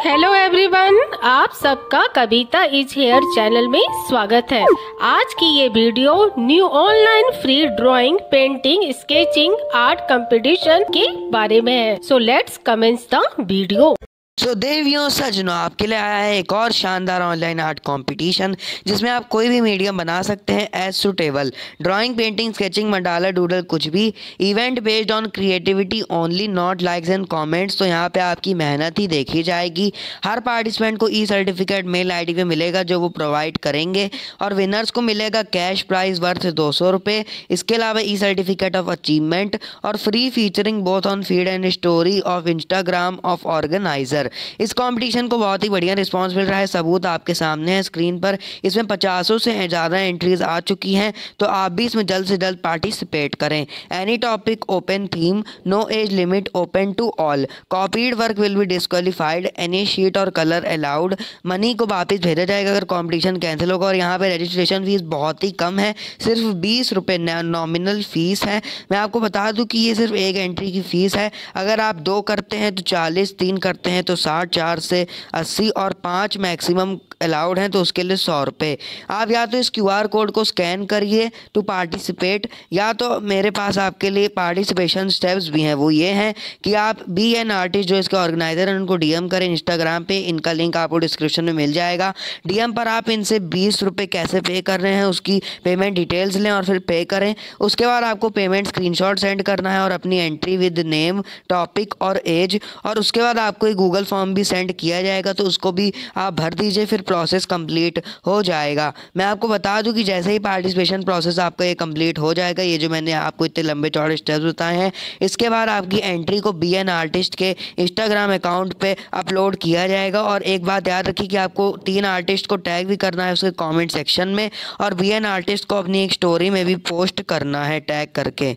Hello everyone आप सबका कविता is here channel में स्वागत है। आज की ये video new online free drawing painting sketching art competition के बारे में है। So let's comments the video so देवियों, सजनों, आपके लिए आया है एक और शानदार ऑनलाइन आर्ट कंपटीशन जिसमें आप कोई भी मीडियम बना सकते हैं age suitable drawing painting sketching mandala doodle कुछ भी. Event based on creativity only not likes and comments तो यहाँ पे आपकी मेहनत ही देखी जाएगी. हर पार्टिसिपेंट को ई सर्टिफिकेट मेल आईडी पे मिलेगा जो वो प्रोवाइड करेंगे और विनर्स को मिलेगा कैश प्राइज वर्थ दो सौ रुपये इसके अलावा ई सर्टिफिकेट ऑफ़ अचीवमेंट और free featuring both on feed and story of Instagram of organizer इस कंपटीशन को बहुत ही बढ़िया रिस्पांस मिल रहा है। सबूत आपके सामने है स्क्रीन पर। इसमें पचासों से ज़्यादा एंट्रीज आ चुकी हैं। तो आप भी इसमें जल्द से जल्द पार्टिसिपेट करें। Any topic open theme no age limit open to all copied work will be disqualified any sheet और कलर अलाउड मनी को वापस भेजा जाएगा अगर कॉम्पिटिशन कैंसिल होगा। और यहाँ पर रजिस्ट्रेशन फ़ीस बहुत ही कम है। सिर्फ़ बीस रुपये नॉमिनल फ़ीस है। मैं आपको बता दूँ कि ये सिर्फ़ एक एंट्री की फ़ीस है। अगर आप दो करते हैं तो चालीस, तीन करते हैं तो साठ चार से अस्सी और पाँच मैक्सिमम अलाउड हैं तो उसके लिए सौ रुपये आप या तो इस क्यू आर कोड को स्कैन करिए टू पार्टिसिपेट, या तो मेरे पास आपके लिए पार्टिसिपेशन स्टेप्स भी हैं। वो ये हैं कि आप बी एन आर्टिस्ट जो इसके ऑर्गेनाइज़र हैं, उनको डीएम करें इंस्टाग्राम पे। इनका लिंक आपको डिस्क्रिप्शन में मिल जाएगा। डीएम पर आप इनसे बीस रुपये कैसे पे कर रहे हैं, उसकी पेमेंट डिटेल्स लें और फिर पे करें। उसके बाद आपको पेमेंट स्क्रीन सेंड करना है और अपनी एंट्री विद नेम, टॉपिक और एज, और उसके बाद आपको एक गूगल फॉर्म भी सेंड किया जाएगा तो उसको भी आप भर दीजिए, फिर प्रोसेस कंप्लीट हो जाएगा। मैं आपको बता दूँ कि जैसे ही पार्टिसिपेशन प्रोसेस आपका ये कंप्लीट हो जाएगा, ये जो मैंने आपको इतने लंबे चौड़े स्टेप्स बताए हैं, इसके बाद आपकी एंट्री को बी एन आर्टिस्ट के इंस्टाग्राम अकाउंट पर अपलोड किया जाएगा और एक बात याद रखिए कि आपको तीन आर्टिस्ट को टैग भी करना है उसके कॉमेंट सेक्शन में और बी एन आर्टिस्ट को अपनी एक स्टोरी में भी पोस्ट करना है टैग करके।